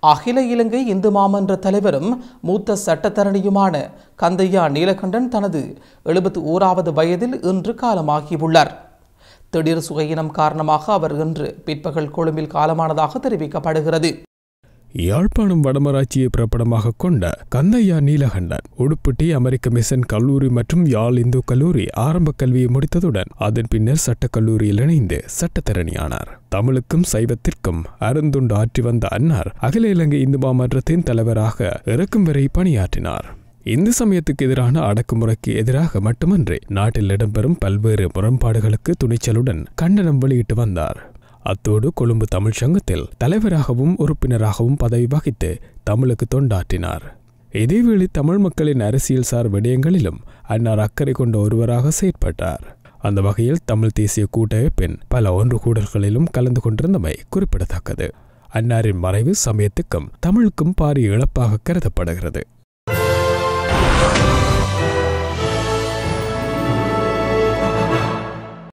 அகில இலங்கை இந்து மாமன்ற தலைவரும் மூத்த சட்டத்தரணியுமான கந்தையா நீலகண்டன் தனது எழுபத்தி ஓராவது வயதில் இன்று காலமாகியுள்ளார். திடீர் சுகையினம் காரணமாக அவர் இன்று பிற்பகல் கொழும்பில் காலமானதாக தெரிவிக்கப்படுகிறது. யாழ்ப்பாணம் வடமராட்சியை பிறப்பிடமாக கொண்ட கந்தையா நீலகண்டன் உடுப்பிட்டி அமெரிக்க மிஷன் கல்லூரி மற்றும் யாழ் இந்து கல்லூரி ஆரம்ப கல்வியை முடித்ததுடன் அதன் பின்னர் சட்டக் கல்லூரியில் இணைந்து சட்டத்தரணியானார். தமிழுக்கும் சைவத்திற்கும் அருந்துண்டு ஆற்றி வந்த அன்னார் அகில இலங்கை இந்து மாமன்றத்தின் தலைவராக இறக்கும் வரை பணியாற்றினார். இந்து சமயத்துக்கு எதிரான அடக்குமுறைக்கு எதிராக மட்டுமன்றி நாட்டில் இடம்பெறும் பல்வேறு முரண்பாடுகளுக்கு துணிச்சலுடன் கண்டனம் வெளியிட்டு வந்தார். அத்தோடு கொழும்பு தமிழ் சங்கத்தில் தலைவராகவும் உறுப்பினராகவும் பதவி வகித்து தமிழுக்கு தொண்டாற்றினார். இதேவேளை தமிழ் மக்களின் அரசியல் சார் விடயங்களிலும் அன்னார் அக்கறை கொண்ட ஒருவராக செயற்பட்டார். அந்த வகையில் தமிழ் தேசிய கூட்டமைப்பின் பல ஒன்று கூடல்களிலும் கலந்து கொண்டிருந்தமை குறிப்பிடத்தக்கது. அன்னாரின் மறைவு சமயத்துக்கும் தமிழுக்கும் பாரிய இழப்பாக கருதப்படுகிறது.